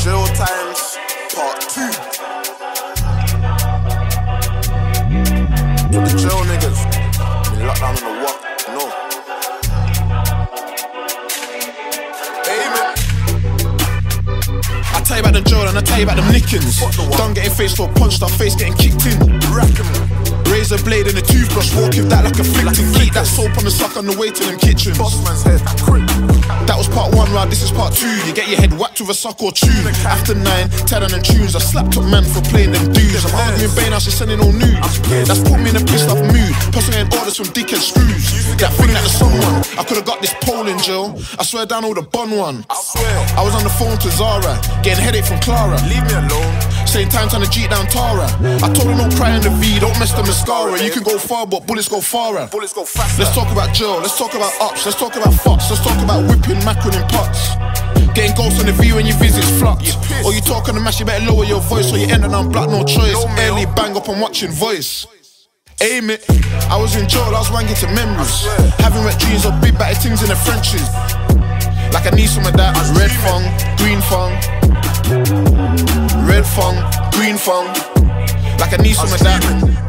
Jail Times tell you about the and I tell you about them nickings. What the what? Done getting face for a punch, our face getting kicked in. Razor blade and a toothbrush, walk with that like a flicking. Keep that soap on the suck on the way to them kitchens. Boss man's head. Quick. That was part one, round. This is part two. You get your head whacked with a suck or tune. After nine, on them tunes. I slapped up man for playing them dudes. I'm arguing Bane, I should send sending all nudes. That's put me in a pissed off mood. Plus, I ain't orders from dickhead screws. That thing that the song one. I could've got this pole in jail. I swear down all the bun one. I swear. I was on the phone to Zara, getting headache from Clara. Leave me alone. Same time trying to cheat down Tara. I told her no cry in the V, don't mess the mascara. You can go far, but bullets go farer. Bullets go faster. Let's talk about jail, let's talk about ups, let's talk about fucks, let's talk about whipping mackerel in pots. Getting ghosts on the view when your visits flocked. Or you talking to mash, you better lower your voice, or you ending on black, no choice. Early bang up and watching voice. Aim it. I was in jail, I was wanking to memories. Having wet dreams of big batty things in the Frenches. Like I need some of that. Red fung, green fung. Red fung, green fung. Like I need some of that.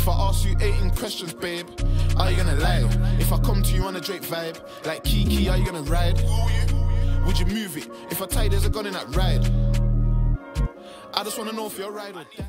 If I ask you 18 questions, babe, are you gonna lie? If I come to you on a Drake vibe, like Kiki, are you gonna ride? Would you move it? If I tell you there's a gun in that ride, I just wanna know if you're ride or die.